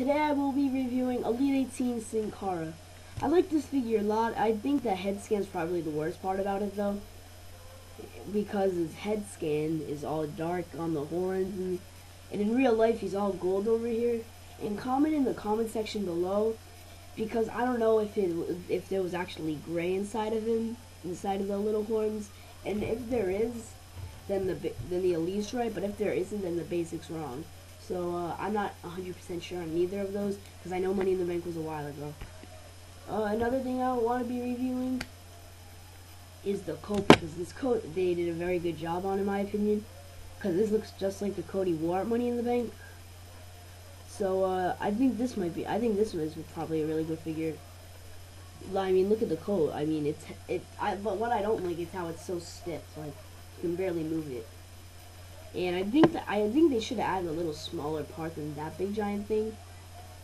today I will be reviewing Elite 18 Sin Cara. I like this figure a lot. I think the head scan is probably the worst part about it though. Because his head scan is all dark on the horns and, and in real life he's all gold over here. And comment in the comment section below because I don't know if it if there was actually gray inside of him, inside of the little horns. And if there is, then the then the elite's right. But if there isn't, then the basic's wrong. So uh, I'm not 100% sure on neither of those because I know Money in the Bank was a while ago. Uh, another thing I want to be reviewing is the coat because this coat they did a very good job on in my opinion because this looks just like the wore at Money in the Bank. So uh, I think this might be. I think this is probably a really good figure. I mean, look at the coat. I mean, it's it. I, but what I don't like is how it's so stiff. Like you can barely move it. And I think that I think they should added a little smaller part than that big giant thing.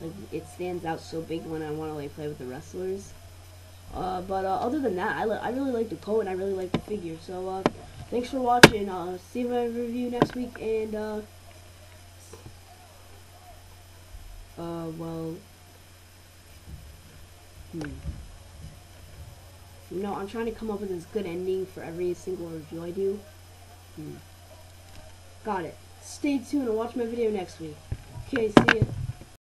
Like it stands out so big when I want to like play with the wrestlers. Uh, but uh, other than that, I, I really like the coat and I really like the figure. So uh, thanks for watching. Uh, see my review next week and uh, uh well, hmm. You know, I'm trying to come up with this good ending for every single review I do. Hmm. Got it. Stay tuned and watch my video next week. Okay, see ya.